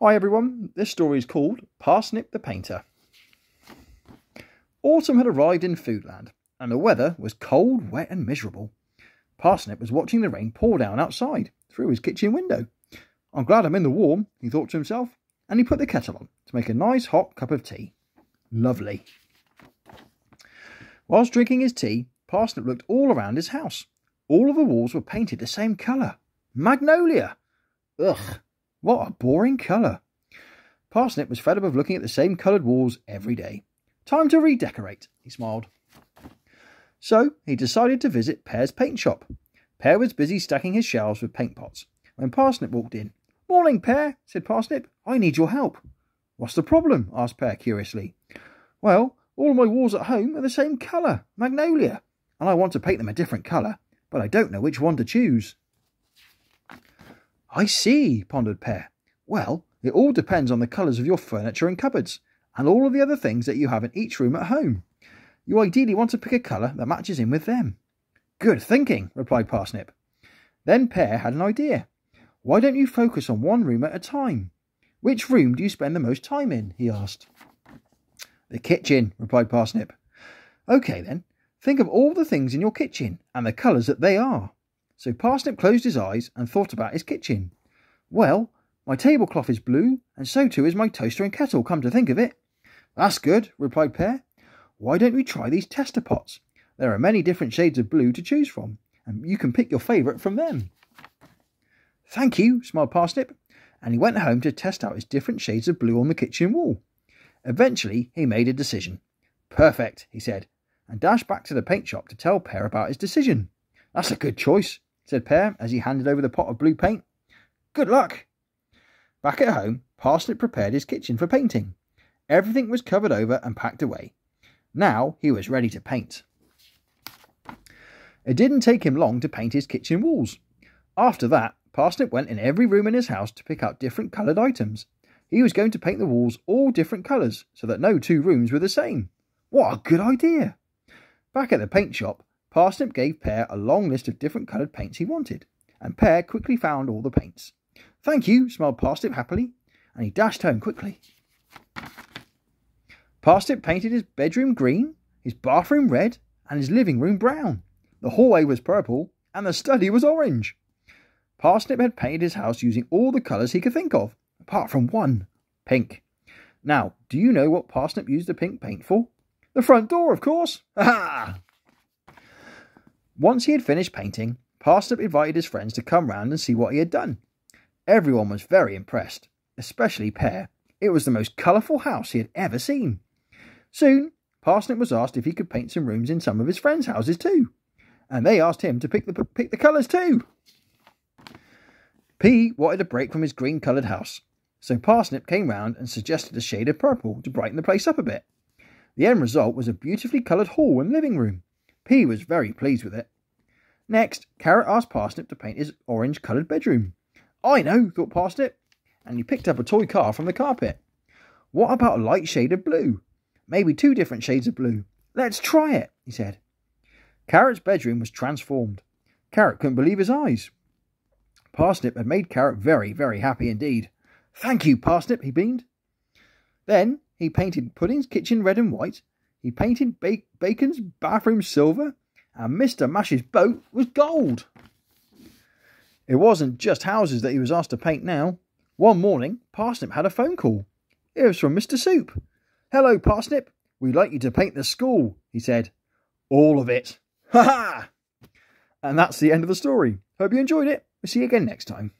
Hi everyone, this story is called Parsnip the Painter. Autumn had arrived in Foodland, and the weather was cold, wet, and miserable. Parsnip was watching the rain pour down outside through his kitchen window. I'm glad I'm in the warm, he thought to himself, and he put the kettle on to make a nice hot cup of tea. Lovely. Whilst drinking his tea, Parsnip looked all around his house. All of the walls were painted the same colour. Magnolia! Ugh, what a boring colour. Parsnip was fed up of looking at the same coloured walls every day. Time to redecorate, he smiled. So he decided to visit Pear's paint shop. Pear was busy stacking his shelves with paint pots when Parsnip walked in. Morning, Pear, said Parsnip. I need your help. What's the problem? asked Pear curiously. Well, all my walls at home are the same colour, magnolia, and I want to paint them a different colour, but I don't know which one to choose. I see, pondered Pear. Well, it all depends on the colours of your furniture and cupboards, and all of the other things that you have in each room at home. You ideally want to pick a colour that matches in with them. Good thinking, replied Parsnip. Then Pear had an idea. Why don't you focus on one room at a time? Which room do you spend the most time in? he asked. The kitchen, replied Parsnip. OK then, think of all the things in your kitchen and the colours that they are. So Parsnip closed his eyes and thought about his kitchen. Well, my tablecloth is blue, and so too is my toaster and kettle, come to think of it. That's good, replied Pear. Why don't we try these tester pots? There are many different shades of blue to choose from, and you can pick your favourite from them. Thank you, smiled Parsnip, and he went home to test out his different shades of blue on the kitchen wall. Eventually, he made a decision. Perfect, he said, and dashed back to the paint shop to tell Pear about his decision. That's a good choice, said Pear as he handed over the pot of blue paint. Good luck! Back at home, Parsnip prepared his kitchen for painting. Everything was covered over and packed away. Now he was ready to paint. It didn't take him long to paint his kitchen walls. After that, Parsnip went in every room in his house to pick out different coloured items. He was going to paint the walls all different colours so that no two rooms were the same. What a good idea! Back at the paint shop, Parsnip gave Pear a long list of different coloured paints he wanted, and Pear quickly found all the paints. Thank you, smiled Parsnip happily, and he dashed home quickly. Parsnip painted his bedroom green, his bathroom red, and his living room brown. The hallway was purple, and the study was orange. Parsnip had painted his house using all the colours he could think of, apart from one pink. Now, do you know what Parsnip used the pink paint for? The front door, of course. Ha ha! Once he had finished painting, Parsnip invited his friends to come round and see what he had done. Everyone was very impressed, especially Pear. It was the most colourful house he had ever seen. Soon, Parsnip was asked if he could paint some rooms in some of his friends' houses too, and they asked him to pick the pick the colours too. Pea wanted a break from his green-coloured house, so Parsnip came round and suggested a shade of purple to brighten the place up a bit. The end result was a beautifully coloured hall and living room. Pea was very pleased with it. Next, Carrot asked Parsnip to paint his orange coloured bedroom. I know, thought Parsnip, and he picked up a toy car from the carpet. What about a light shade of blue? Maybe two different shades of blue. Let's try it, he said. Carrot's bedroom was transformed. Carrot couldn't believe his eyes. Parsnip had made Carrot very, very happy indeed. Thank you, Parsnip, he beamed. Then he painted Pudding's kitchen red and white he painted ba- Bacon's bathroom silver, and Mr. Mash's boat was gold. It wasn't just houses that he was asked to paint now. One morning, Parsnip had a phone call. It was from Mr. Soup. Hello, Parsnip. We'd like you to paint the school, he said. All of it. Ha ha! And that's the end of the story. Hope you enjoyed it. We'll see you again next time.